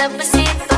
love a secret.